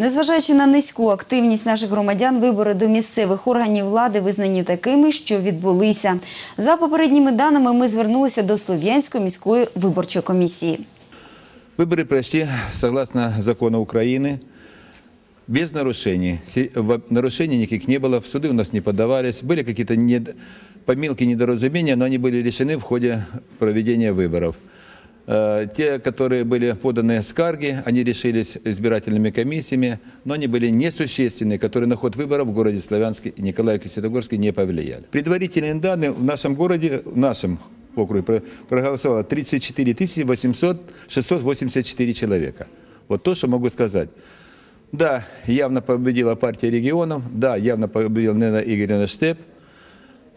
Незважаючи на низьку активність наших громадян, вибори до місцевих органів влади визнані такими, що відбулися. За попередніми даними, ми звернулися до Слов'янської міської виборчої комісії. Выборы прошли согласно закону Украины, без нарушений. Се- во- Нарушений никаких не было, в суды у нас не подавались. Были какие-то нед- помилки, недоразумения, но они были решены в ходе проведения выборов. Э, Те, которые были поданы скарги, они решились избирательными комиссиями, но они были несущественные, которые на ход выборов в городе Славянске и Николаевке Святогорске не повлияли. Предварительные данные в нашем городе, в нашем округе про- проголосовало 34 800 684 человека. Вот то, что могу сказать. Да, явно победила партия регионов, да, явно победила Нина Игоревна Штеп,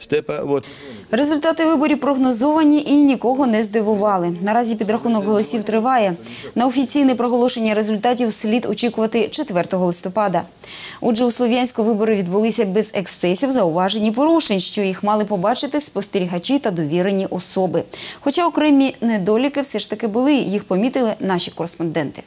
Штепа. Вот. Результати виборів прогнозовані і нікого не здивували. Наразі підрахунок голосів триває. На офіційне проголошення результатів слід очікувати 4 листопада. Отже, у Слов'янську вибори відбулися без ексцесів, зауважень порушень, що їх мали побачити спостерігачі та довірені особи. Хоча окремі недоліки все ж таки були, їх помітили наші кореспонденти.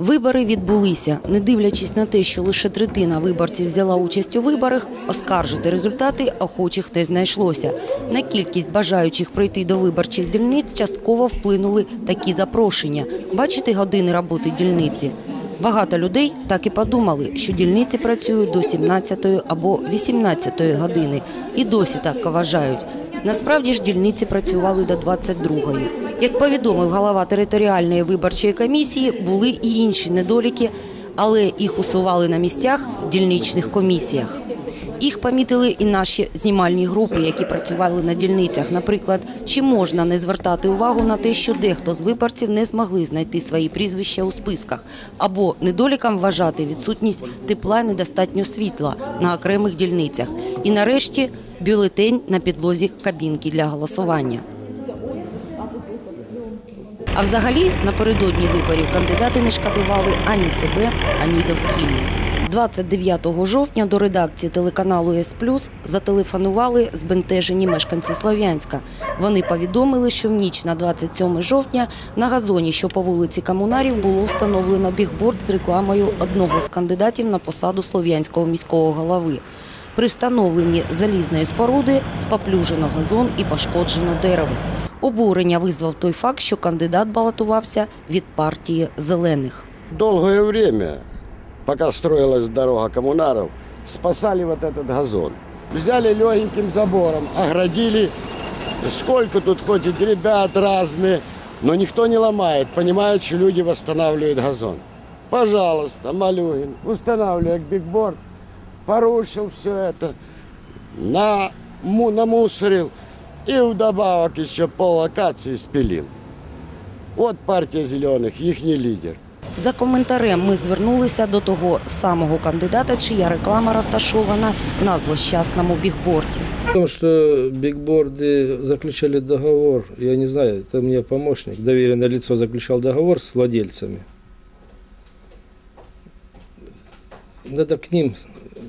Вибори відбулися. Не дивлячись на те, що лише третина виборців взяла участь у виборах, оскаржити результати охочих не знайшлося. На кількість бажаючих прийти до виборчих дільниць частково вплинули такі запрошення. Бачити години роботи дільниці. Багато людей так і подумали, що дільниці працюють до 17 або 18 години. І досі так вважають. Насправді ж дільниці працювали до 22-ї. Як повідомив голова територіальної виборчої комісії, були і інші недоліки, але їх усували на місцях в дільничних комісіях. Їх помітили і наші знімальні групи, які працювали на дільницях. Наприклад, чи можна не звертати увагу на те, що дехто з виборців не змогли знайти свої прізвища у списках, або недолікам вважати відсутність тепла і недостатньо світла на окремих дільницях. І нарешті бюлетень на підлозі кабінки для голосування. А взагалі, напередодні виборів кандидати не шкодували ані себе, ані довкілля. 29 жовтня до редакції телеканалу «С+» зателефонували збентежені мешканці Слов'янська. Вони повідомили, що в ніч на 27 жовтня на газоні, що по вулиці Комунарів, було встановлено бігборд з рекламою одного з кандидатів на посаду слов'янського міського голови. При встановленні залізної споруди споплюжено газон і пошкоджено дерево. Обурення визвав той факт, що кандидат балотувався від партії зелених. Долгое время, пока строилась дорога коммунаров, спасали вот этот газон. Взяли легеньким забором, оградили. Сколько тут ходит ребят разные, но никто не ломает, понимают, что люди восстанавливают газон. Пожалуйста, Малюгин, устанавливай бигборд, порушил все это, на, му- намусорил и вдобавок еще пол локации спилил. Вот партия зеленых, их лидер. За коментарем ми звернулися до того самого кандидата, чия реклама розташована на злощасному бігборді. В том, что бигборды заключали договор, я не знаю, это мне помощник, доверенное лицо заключал договор с владельцами. Надо к ним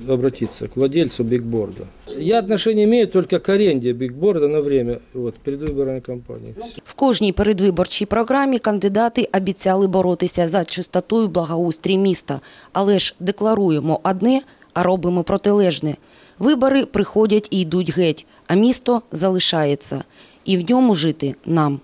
обратиться, к владельцу бигборда. Я отношение имею только к аренде бигборда на время от, предвыборной кампанії. В кожній передвиборчій програмі кандидати обіцяли боротися за чистоту і благоустрій міста. Але ж декларуємо одне, а робимо протилежне. Вибори приходять і йдуть геть, а місто залишається. І в ньому жити нам.